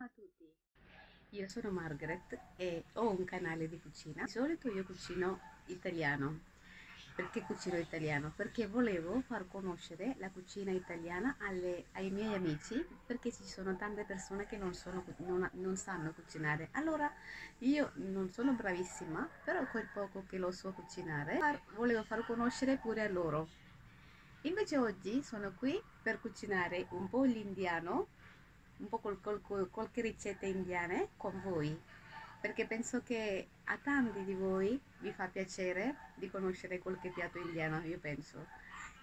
A tutti, io sono Margaret e ho un canale di cucina. Di solito io cucino italiano. Perché cucino italiano? Perché volevo far conoscere la cucina italiana alle- ai miei amici, perché ci sono tante persone che non, sono- non- non sanno cucinare. Allora io non sono bravissima, però quel poco che lo so cucinare, far- volevo far conoscere pure a loro. Invece oggi sono qui per cucinare un po' l'indiano, un po' col, col- col- qualche ricetta indiane con voi, perché penso che a tanti di voi vi fa piacere di conoscere qualche piatto indiano, io penso.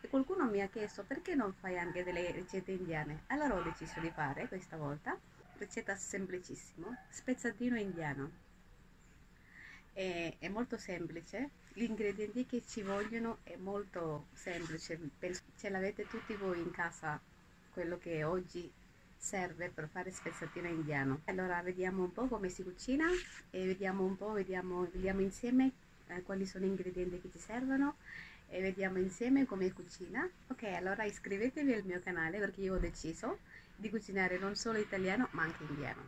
E qualcuno mi ha chiesto perché non fai anche delle ricette indiane? Allora ho deciso di fare questa volta, ricetta semplicissima, spezzatino indiano. È, è molto semplice, gli ingredienti che ci vogliono è molto semplice, penso ce l'avete tutti voi in casa, quello che oggi serve per fare spezzatino indiano. Allora vediamo un po' come si cucina e vediamo un po', vediamo, vediamo insieme eh, quali sono gli ingredienti che ci servono e vediamo insieme come cucina. Ok, allora iscrivetevi al mio canale perché io ho deciso di cucinare non solo italiano ma anche indiano.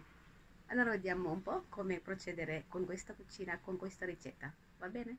Allora vediamo un po' come procedere con questa cucina, con questa ricetta. Va bene?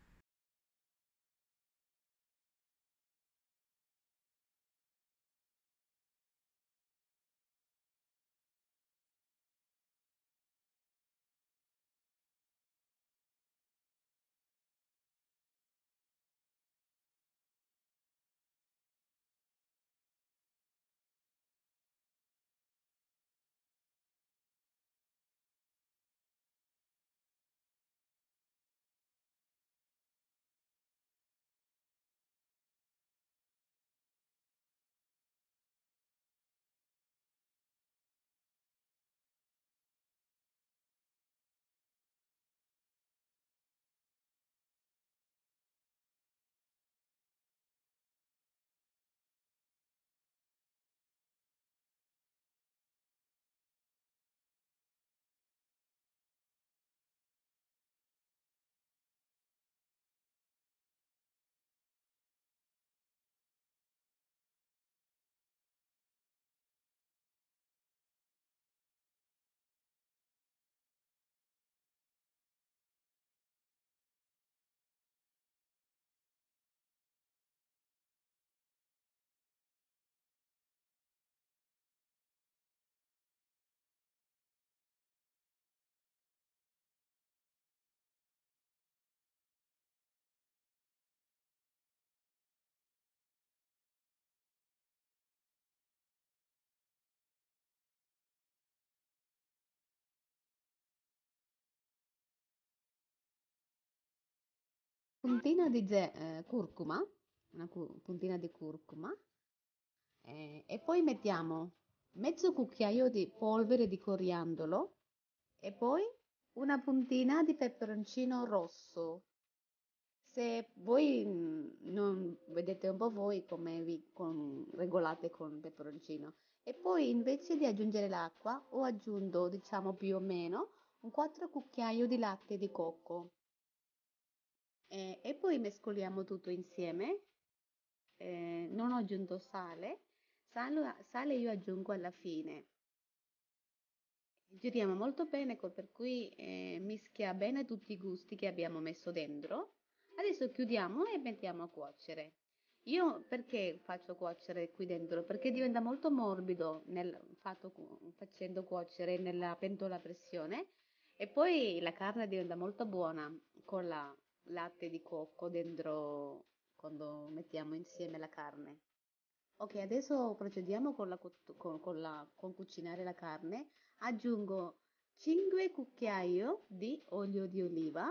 Puntina di ze- eh, curcuma, una cu- puntina di curcuma eh, e poi mettiamo mezzo cucchiaio di polvere di coriandolo e poi una puntina di peperoncino rosso. Se voi mm, non vedete un po' voi come vi con- regolate con il peperoncino e poi invece di aggiungere l'acqua ho aggiunto diciamo più o meno un 4 cucchiaio di latte di cocco e, e poi mescoliamo tutto insieme. Eh, non ho aggiunto sale, sale, sale io aggiungo alla fine. Giriamo molto bene, per cui eh, mischia bene tutti i gusti che abbiamo messo dentro. Adesso chiudiamo e mettiamo a cuocere. Io perché faccio cuocere qui dentro? Perché diventa molto morbido nel, fatto facendo cuocere nella pentola a pressione e poi la carne diventa molto buona con la latte di cocco dentro quando mettiamo insieme la carne. Ok, adesso procediamo con la, con, con la- con cucinare la carne. Aggiungo 5 cucchiaio di olio di oliva,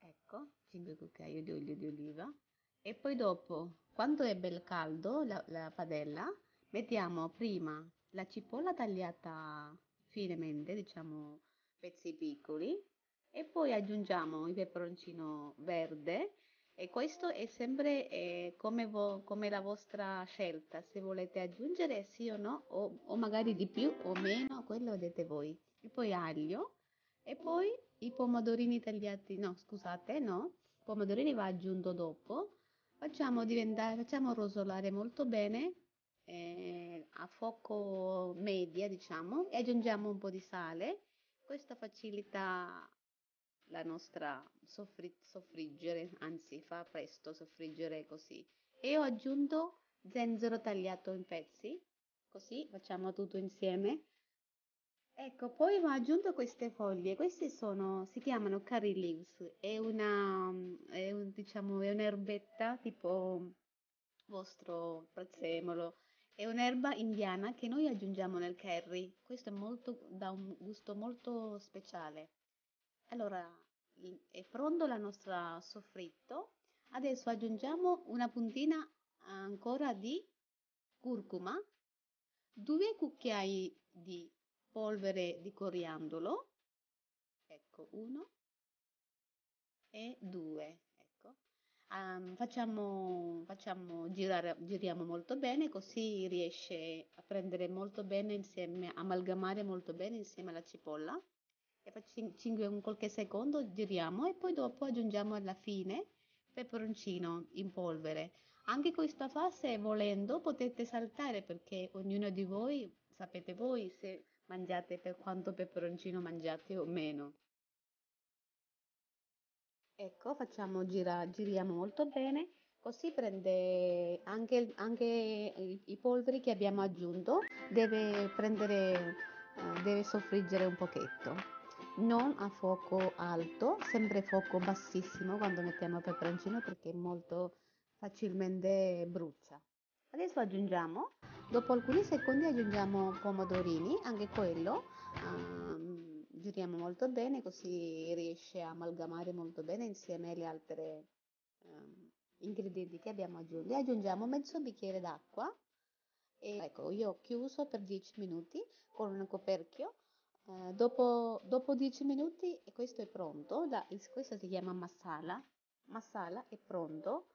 ecco, 5 cucchiai di olio di oliva. E poi dopo, quando è bel caldo la, la padella, mettiamo prima la cipolla tagliata finemente, diciamo pezzi piccoli, e poi aggiungiamo il peperoncino verde. E questo è sempre eh, come, vo- come la vostra scelta, se volete aggiungere sì o no, o, o magari di più o meno, quello vedete voi. E poi aglio, e poi i pomodorini tagliati, no, scusate, no, pomodorini va aggiunto dopo. Facciamo diventare, facciamo rosolare molto bene eh, a fuoco media, diciamo, e aggiungiamo un po' di sale. Questo facilita la nostra soffri- soffriggere, anzi fa presto soffriggere così. E ho aggiunto zenzero tagliato in pezzi, così facciamo tutto insieme. Ecco, poi ho aggiunto queste foglie, queste sono, si chiamano curry leaves, è una, è un, diciamo, è un'erbetta tipo vostro prezzemolo, è un'erba indiana che noi aggiungiamo nel curry, questo è molto, dà un gusto molto speciale. Allora, è pronto il nostro soffritto, adesso aggiungiamo una puntina ancora di curcuma, due cucchiai di polvere di coriandolo, ecco uno e due. Um, facciamo, facciamo girare, giriamo molto bene così riesce a prendere molto bene insieme, amalgamare molto bene insieme alla cipolla e facciamo qualche secondo, giriamo e poi dopo aggiungiamo alla fine peperoncino in polvere. Anche questa fase volendo potete saltare perché ognuno di voi sapete voi se mangiate per quanto peperoncino mangiate o meno. Ecco, facciamo gira, giriamo molto bene, così prende anche, anche i, i, polveri che abbiamo aggiunto, deve prendere, eh, deve soffriggere un pochetto. Non a fuoco alto, sempre fuoco bassissimo quando mettiamo peperoncino perché molto facilmente brucia. Adesso aggiungiamo Dopo alcuni secondi aggiungiamo pomodorini, anche quello um, giriamo molto bene così riesce a amalgamare molto bene insieme alle altre um, ingredienti che abbiamo aggiunto. E aggiungiamo mezzo bicchiere d'acqua e ecco io ho chiuso per 10 minuti con un coperchio. Uh, dopo, dopo 10 minuti questo è pronto, La, questo si chiama masala, masala è pronto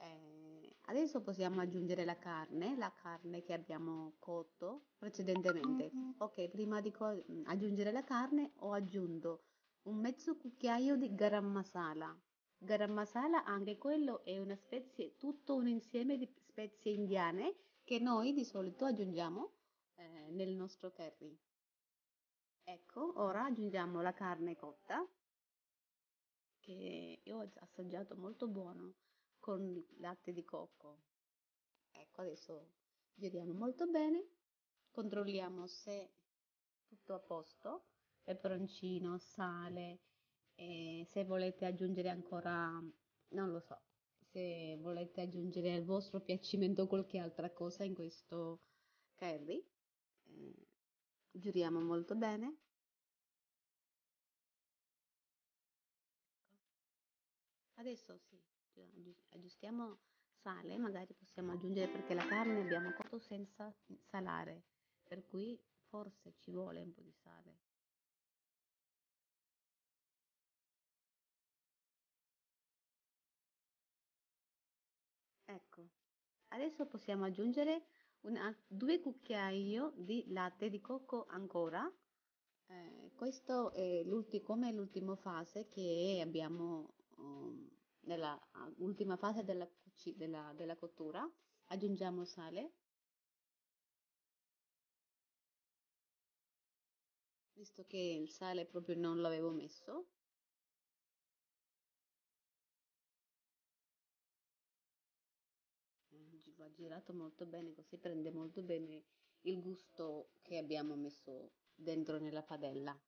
eh, adesso possiamo aggiungere la carne, la carne che abbiamo cotto precedentemente. Ok, prima di co- aggiungere la carne ho aggiunto un mezzo cucchiaio di garam masala. Garam masala anche quello è una spezie, tutto un insieme di spezie indiane che noi di solito aggiungiamo eh, nel nostro curry. Ecco, ora aggiungiamo la carne cotta che io ho assaggiato molto buono con latte di cocco. Ecco, adesso giriamo molto bene, controlliamo se tutto a posto, peperoncino, sale, e se volete aggiungere ancora, non lo so, se volete aggiungere al vostro piacimento qualche altra cosa in questo curry. Eh, giriamo molto bene. Adesso sì, aggiustiamo sale, magari possiamo aggiungere perché la carne abbiamo cotto senza salare, per cui forse ci vuole un po' di sale. Ecco, adesso possiamo aggiungere una, due cucchiai di latte di cocco ancora. Eh, questo è come l'ultima fase che abbiamo um, nella ultima fase della, della, della cottura. Aggiungiamo sale. Visto che il sale proprio non l'avevo messo. Va girato molto bene così prende molto bene il gusto che abbiamo messo dentro nella padella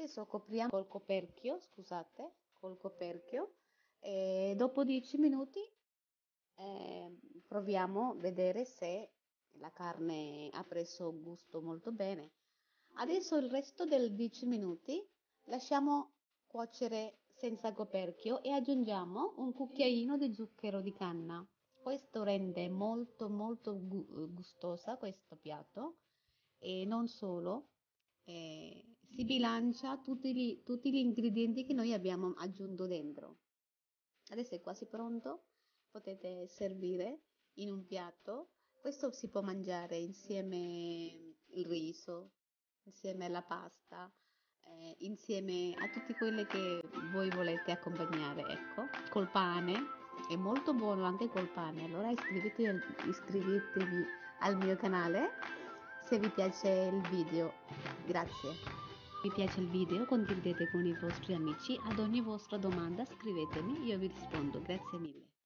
Adesso copriamo col coperchio, scusate, col coperchio e dopo 10 minuti eh, proviamo a vedere se la carne ha preso gusto molto bene. Adesso il resto del 10 minuti lasciamo cuocere senza coperchio e aggiungiamo un cucchiaino di zucchero di canna. Questo rende molto molto gustosa questo piatto e non solo, eh, si bilancia tutti gli, tutti gli ingredienti che noi abbiamo aggiunto dentro. Adesso è quasi pronto, potete servire in un piatto. Questo si può mangiare insieme il riso, insieme alla pasta, eh, insieme a tutte quelle che voi volete accompagnare, ecco, col pane. È molto buono anche col pane, allora iscrivetevi al, iscrivetevi al mio canale se vi piace il video. Grazie. Vi piace il video? Condividete con i vostri amici. Ad ogni vostra domanda scrivetemi, io vi rispondo. Grazie mille.